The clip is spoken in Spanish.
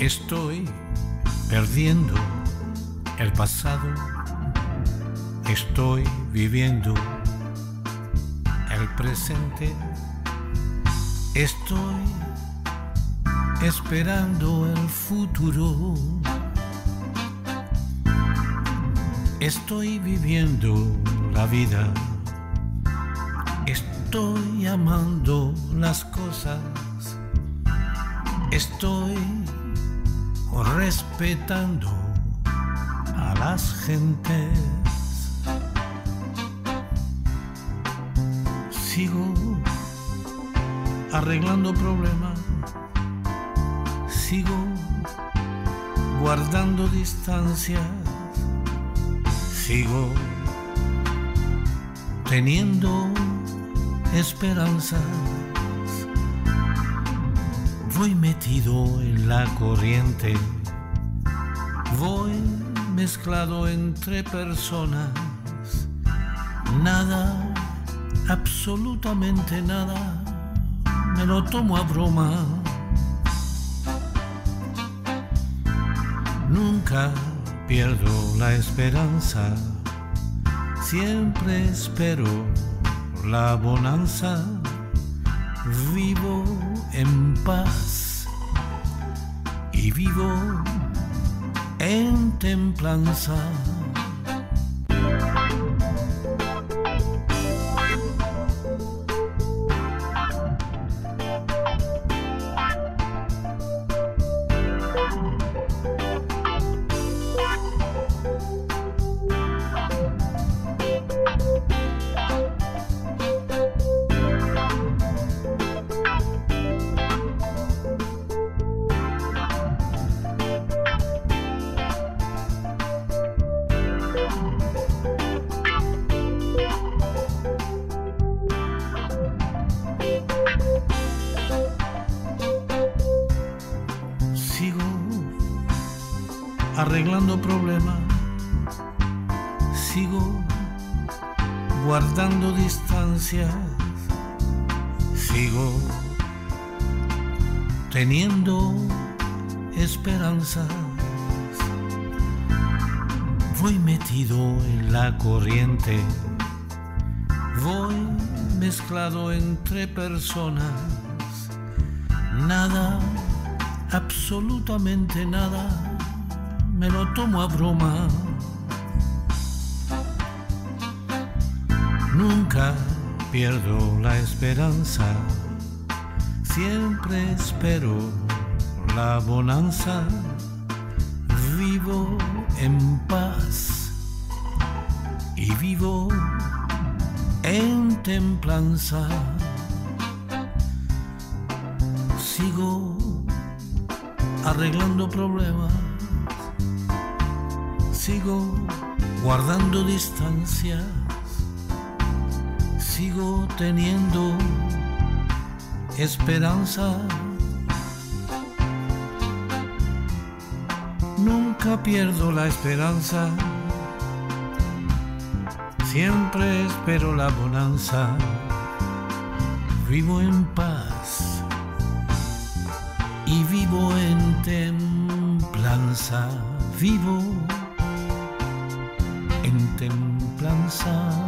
Estoy perdiendo el pasado. Estoy viviendo el presente. Estoy esperando el futuro. Estoy viviendo la vida. Estoy amando las cosas. Estoy respetando a las gentes. Sigo arreglando problemas. Sigo guardando distancias. Sigo teniendo esperanzas. Voy metido en la corriente. Voy mezclado entre personas. Nada, absolutamente nada, me lo tomo a broma. Nunca pierdo la esperanza, siempre espero la bonanza, vivo en paz y vivo en templanza. Arreglando problemas, sigo guardando distancias, sigo teniendo esperanzas. Voy metido en la corriente, voy mezclado entre personas, nada absolutamente nada, me lo tomo a broma. Nunca pierdo la esperanza, siempre espero la bonanza, vivo en paz y vivo en templanza. Sigo arreglando problemas, sigo guardando distancias, sigo teniendo esperanza. Nunca pierdo la esperanza, siempre espero la bonanza, vivo en paz y vivo en templanza, vivo en templanza.